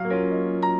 Música